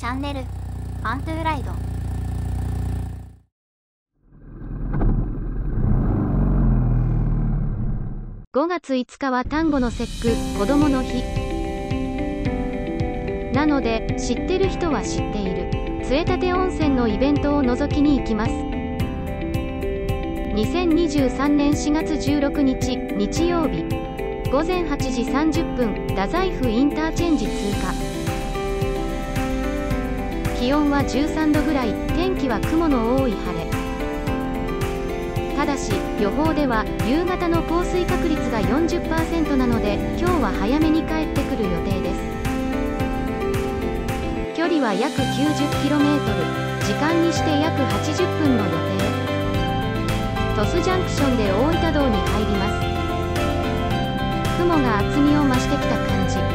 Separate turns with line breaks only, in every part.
チャンネル。アントゥーライド。
5月5日は単語の節句子供の日。なので知ってる人は知っている。杖立温泉のイベントを覗きに行きます。2023年4月16日日曜日。午前8時30分太宰府インターチェンジ通過。気温は13度ぐらい天気は雲の多い晴れ。ただし予報では夕方の降水確率が40%なので今日は早めに帰ってくる予定です。距離は約 90km 時間にして約80分の予定。鳥栖ジャンクションで大分道に入ります。雲が厚みを増してきた感じ。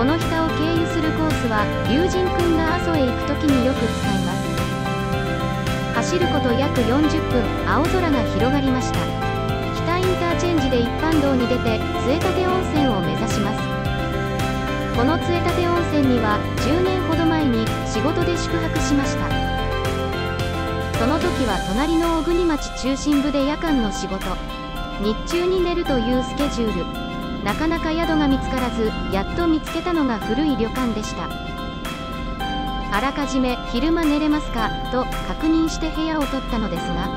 この下を経由するコースは龍神君が阿蘇へ行く時によく使います。走ること約40分青空が広がりました。北インターチェンジで一般道に出て杖立温泉を目指します。この杖立温泉には10年ほど前に仕事で宿泊しました。その時は隣の小国町中心部で夜間の仕事。日中に寝るというスケジュール。なかなか宿が見つからずやっと見つけたのが古い旅館でした。あらかじめ昼間寝れますかと確認して部屋を取ったのですが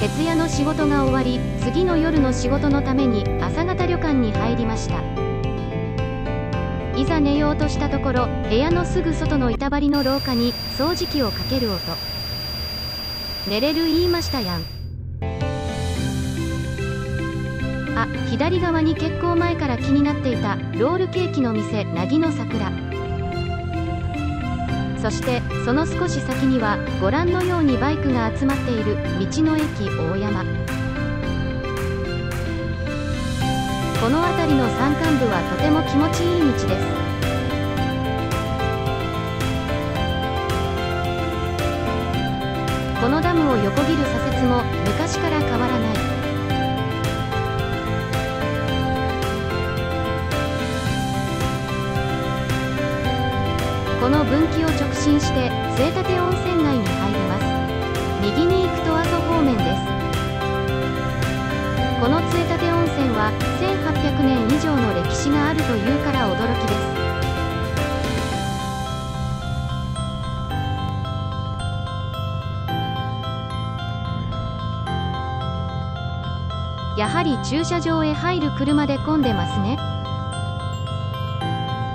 徹夜の仕事が終わり次の夜の仕事のために朝方旅館に入りました。いざ寝ようとしたところ部屋のすぐ外の板張りの廊下に掃除機をかける音。寝れる言いましたやん。あ左側に結構前から気になっていたロールケーキの店なぎの桜。そしてその少し先にはご覧のようにバイクが集まっている道の駅大山。この辺りの山間部はとても気持ちいい道です。このダムを横切る左折も昔から変わらこの分岐を直進して杖立温泉内に入ります。右に行くと阿蘇方面です。この杖立温泉は1800年以上の歴史があるというから驚きです。やはり駐車場へ入る車で混んでますね。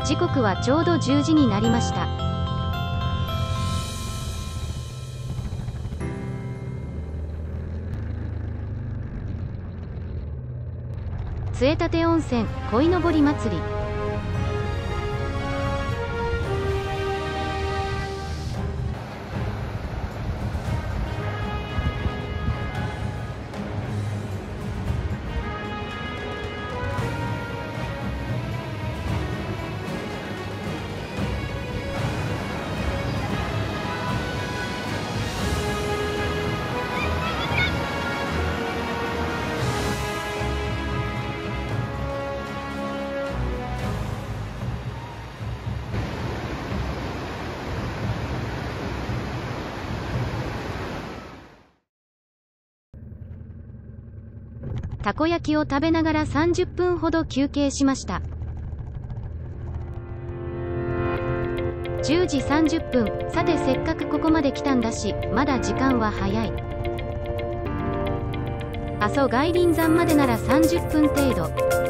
時刻はちょうど10時になりました。杖立温泉鯉のぼり祭り。たこ焼きを食べながら30分ほど休憩しました。10時30分さてせっかくここまで来たんだしまだ時間は早い。阿蘇外輪山までなら30分程度。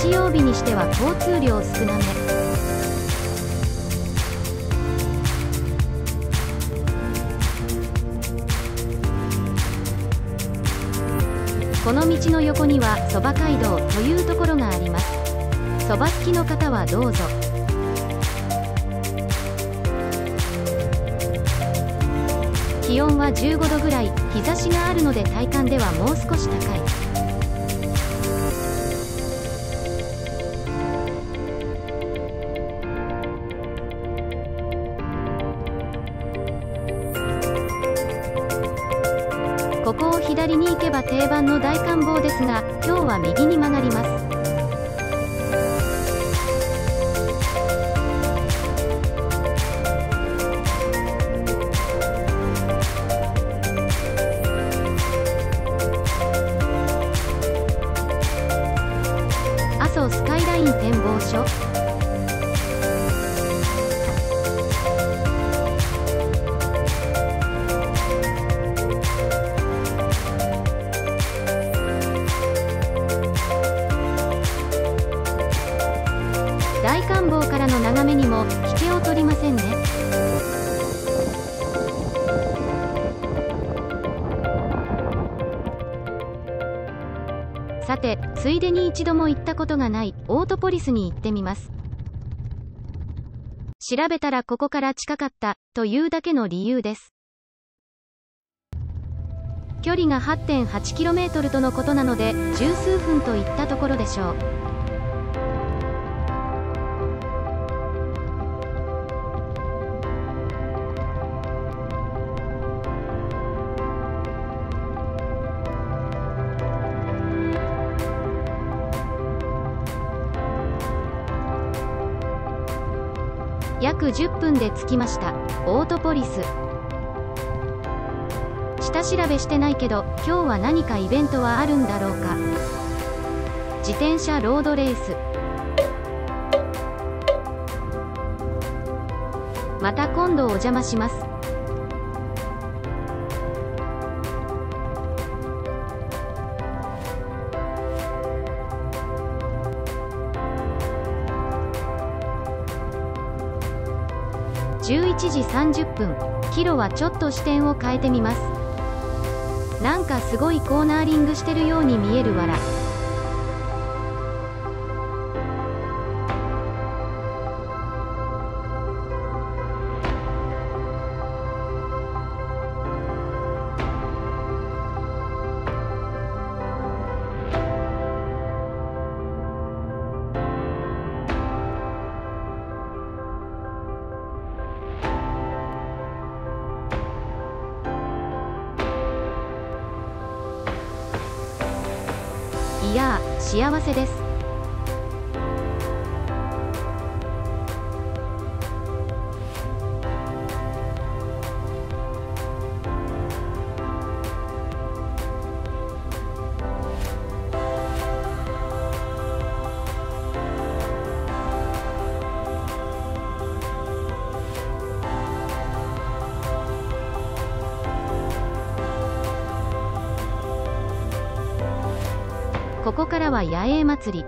日曜日にしては交通量少なめ。この道の横にはそば街道というところがあります。そば好きの方はどうぞ。気温は15度ぐらい。日差しがあるので体感ではもう少し高い。に行けば定番の大観望ですが今日は右に曲がります。望からの眺めにも引けを取りませんね。さてついでに一度も行ったことがないオートポリスに行ってみます。調べたらここから近かったというだけの理由です。距離が 8.8km とのことなので十数分といったところでしょう。約10分で着きました。オートポリス。下調べしてないけど今日は何かイベントはあるんだろうか。自転車ロードレース。また今度お邪魔します。11時30分キロはちょっと視点を変えてみます。なんかすごいコーナーリングしてるように見えるわら。や幸せです。ここからは野営祭り。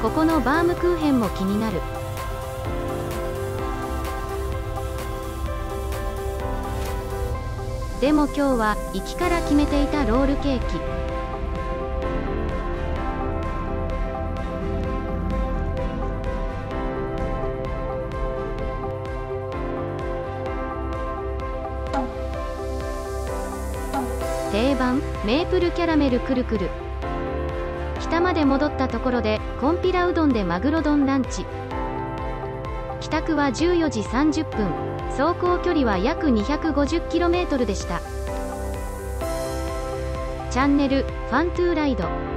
ここのバームクーヘンも気になる。でも今日は行きから決めていたロールケーキ。定番メープルキャラメルくるくる。北まで戻ったところでコンピラうどんでマグロ丼ランチ。帰宅は14時30分。走行距離は約 250km でした。チャンネルファントゥーライド。